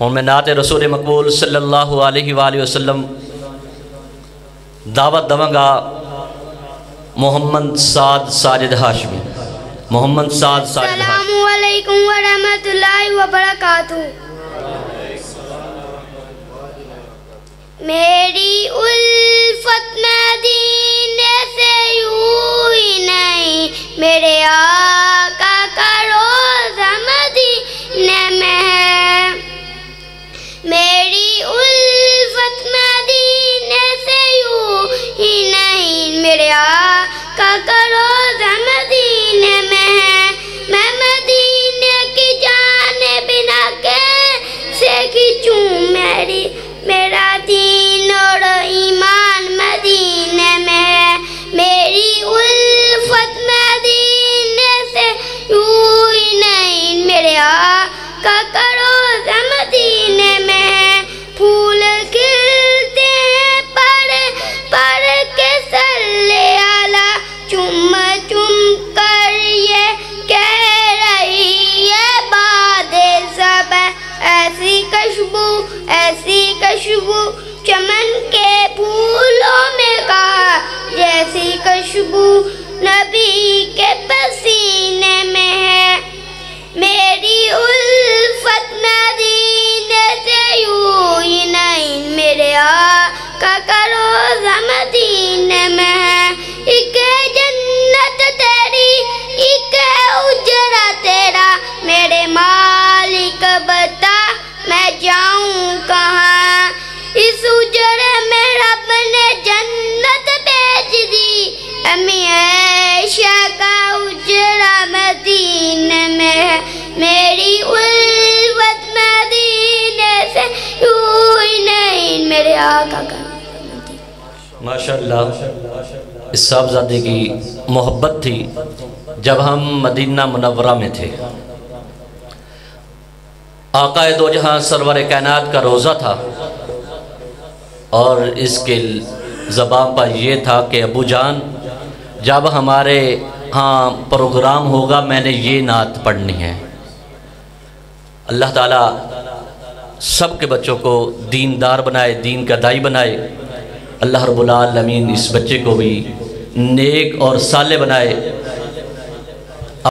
और मैं नात रसूल मकबूल सल्लल्लाहु अलैहि वसल्लम दावत दवंगा मोहम्मद साद साजिद हाशमी। मोहम्मद साद साजिद हाशमी। मेरी उल्फत आका खुशबू ऐसी खुशबू चमन के फूलों में कहा जैसी खुशबू नबी जाऊँ कहाँ? इस उजड़े में रब ने जन्नत भेज दी। अमी ऐशा का उजड़ा मदीने में है। मेरी उल्फत मदीने से यूँ नहीं। मेरे आका का माशाल्लाह। इस साहबजादे की मोहब्बत थी जब हम मदीना मुनवरा में थे। आकाए दो जहाँ सरवर कायनात का रोज़ा था और इसके ज़बान पर यह था कि अबू जान, जब हमारे हाँ प्रोग्राम होगा, मैंने ये नात पढ़नी है। अल्लाह ताला सब के बच्चों को दीनदार बनाए, दीन का दाई बनाए। अल्लाह रब्बुल आलमीन इस बच्चे को भी नेक और साले बनाए।